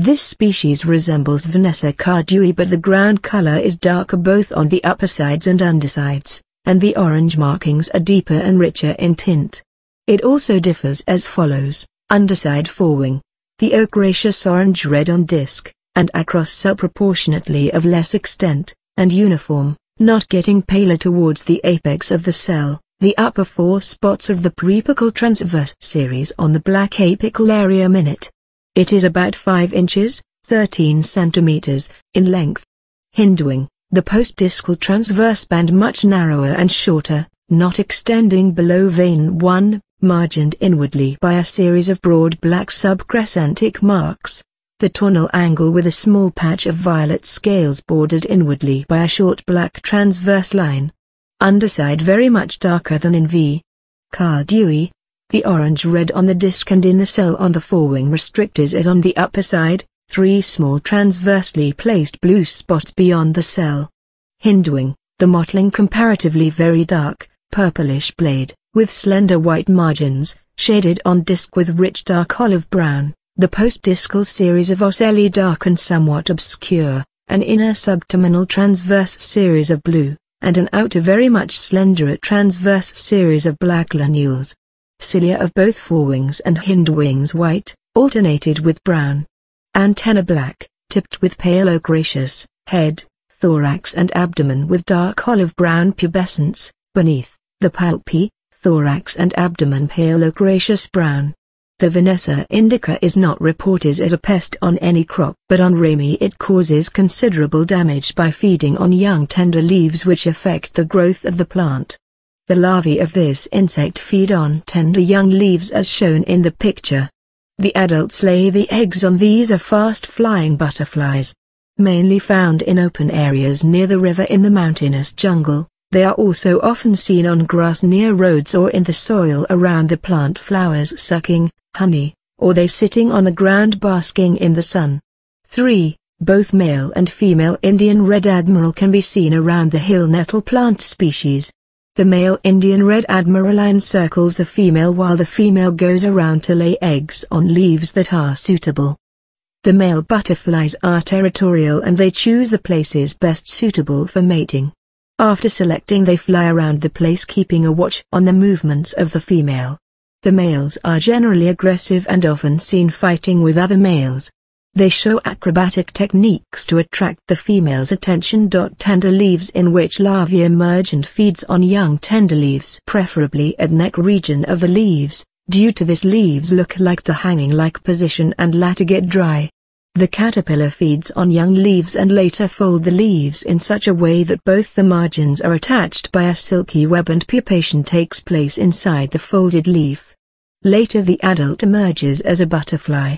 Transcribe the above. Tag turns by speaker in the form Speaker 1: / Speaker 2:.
Speaker 1: This species resembles Vanessa cardui but the ground color is darker both on the upper sides and undersides, and the orange markings are deeper and richer in tint. It also differs as follows, underside forewing. The ochraceous orange-red on disc, and across cell proportionately of less extent, and uniform, not getting paler towards the apex of the cell. The upper four spots of the preapical transverse series on the black apical area minute. It is about 5 inches, 13 centimeters, in length. Hindwing, the postdiscal transverse band much narrower and shorter, not extending below vein 1, margined inwardly by a series of broad black subcrescentic marks. The tornal angle with a small patch of violet scales bordered inwardly by a short black transverse line. Underside very much darker than in V. Cardui. The orange-red on the disc and in the cell on the forewing restrictors is on the upper side, three small transversely placed blue spots beyond the cell. Hindwing, the mottling comparatively very dark, purplish blade, with slender white margins, shaded on disc with rich dark olive brown, the postdiscal series of ocelli dark and somewhat obscure, an inner subterminal transverse series of blue and an outer very much slenderer transverse series of black lunules. Cilia of both forewings and hindwings white, alternated with brown. Antenna black, tipped with pale ochraceous, head, thorax and abdomen with dark olive brown pubescence, beneath, the palpi, thorax and abdomen pale ochraceous brown. The Vanessa indica is not reported as a pest on any crop but on ramie it causes considerable damage by feeding on young tender leaves which affect the growth of the plant. The larvae of this insect feed on tender young leaves as shown in the picture. The adults lay the eggs on these are fast-flying butterflies. Mainly found in open areas near the river in the mountainous jungle, they are also often seen on grass near roads or in the soil around the plant flowers sucking, honey, or they sitting on the ground basking in the sun. 3. Both male and female Indian red admiral can be seen around the hill nettle plant species. The male Indian red admiral encircles the female while the female goes around to lay eggs on leaves that are suitable. The male butterflies are territorial and they choose the places best suitable for mating. After selecting they fly around the place keeping a watch on the movements of the female. The males are generally aggressive and often seen fighting with other males. They show acrobatic techniques to attract the female's attention. Tender leaves in which larvae emerge and feeds on young tender leaves preferably at neck region of the leaves, due to this leaves look like the hanging-like position and later get dry. The caterpillar feeds on young leaves and later fold the leaves in such a way that both the margins are attached by a silky web and pupation takes place inside the folded leaf. Later the adult emerges as a butterfly.